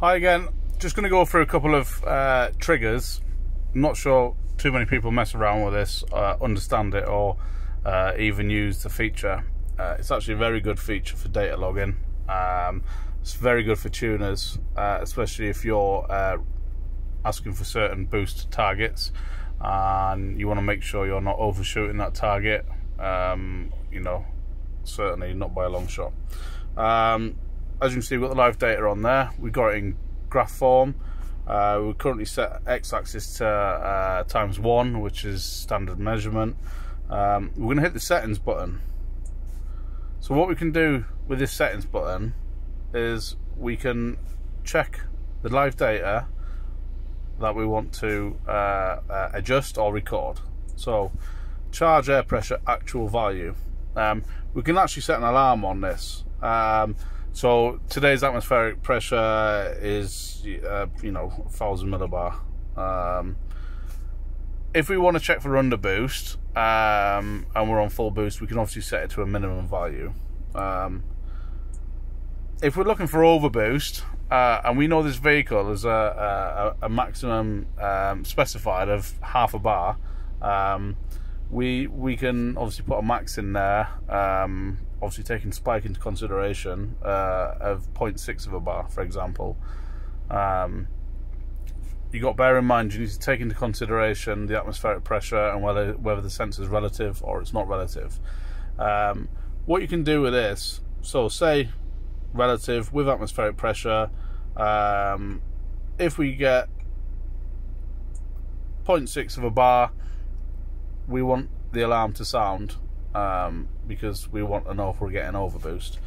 Hi again. Just going to go through a couple of uh, triggers. I'm not sure too many people mess around with this, uh, understand it, or uh, even use the feature. Uh, it's actually a very good feature for data logging. Um, it's very good for tuners, uh, especially if you're uh, asking for certain boost targets and you want to make sure you're not overshooting that target. Um, you know, certainly not by a long shot. Um, as you can see, we've got the live data on there. We've got it in graph form. Uh, we currently set x-axis to uh, times one, which is standard measurement. Um, we're going to hit the settings button. So what we can do with this settings button is we can check the live data that we want to uh, uh, adjust or record. So charge air pressure actual value. Um, we can actually set an alarm on this. Um, so today's atmospheric pressure is, uh, you know, 1000 millibar. Um, if we want to check for under boost um, and we're on full boost, we can obviously set it to a minimum value. Um, if we're looking for over boost, uh, and we know this vehicle is a, a, a maximum um, specified of half a bar, um, we we can obviously put a max in there um, obviously taking spike into consideration uh, of 0.6 of a bar for example. Um, you got to bear in mind you need to take into consideration the atmospheric pressure and whether whether the sensor is relative or it's not relative. Um, what you can do with this so say relative with atmospheric pressure um, if we get 0.6 of a bar we want the alarm to sound um, because we want to know if we're getting overboost.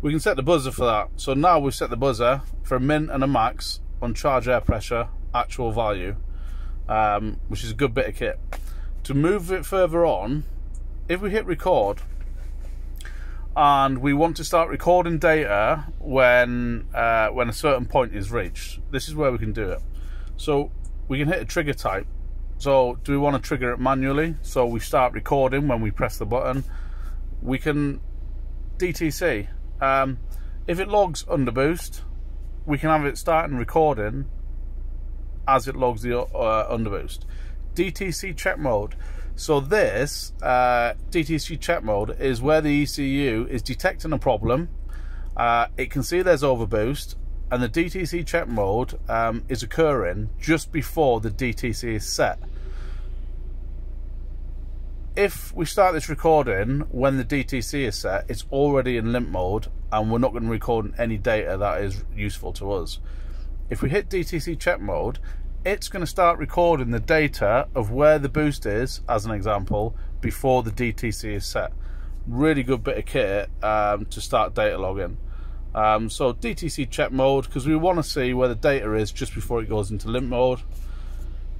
We can set the buzzer for that. So now we've set the buzzer for a min and a max on charge air pressure, actual value, um, which is a good bit of kit. To move it further on, if we hit record and we want to start recording data when uh, when a certain point is reached, this is where we can do it. So we can hit a trigger type so do we want to trigger it manually? So we start recording when we press the button. We can DTC. Um, if it logs under boost, we can have it starting recording as it logs the uh, underboost. DTC check mode. So this uh, DTC check mode is where the ECU is detecting a problem. Uh, it can see there's overboost and the DTC check mode um, is occurring just before the DTC is set. If we start this recording when the DTC is set, it's already in limp mode and we're not going to record any data that is useful to us. If we hit DTC check mode, it's going to start recording the data of where the boost is, as an example, before the DTC is set. Really good bit of kit um, to start data logging. Um, so DTC check mode because we want to see where the data is just before it goes into limp mode.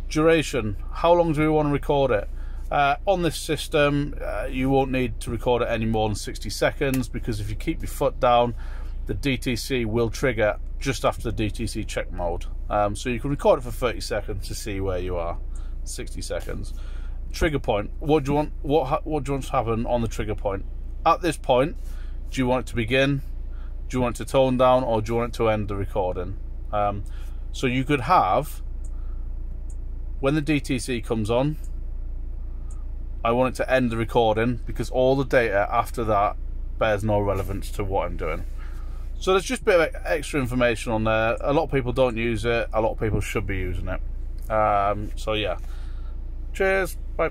Duration, how long do we want to record it? Uh, on this system, uh, you won't need to record it any more than 60 seconds because if you keep your foot down, the DTC will trigger just after the DTC check mode. Um, so you can record it for 30 seconds to see where you are. 60 seconds. Trigger point. What do you want? What what do you want to happen on the trigger point? At this point, do you want it to begin? Do you want it to tone down or do you want it to end the recording? Um, so you could have, when the DTC comes on, I want it to end the recording because all the data after that bears no relevance to what I'm doing. So there's just a bit of extra information on there. A lot of people don't use it. A lot of people should be using it. Um, so yeah. Cheers. Bye.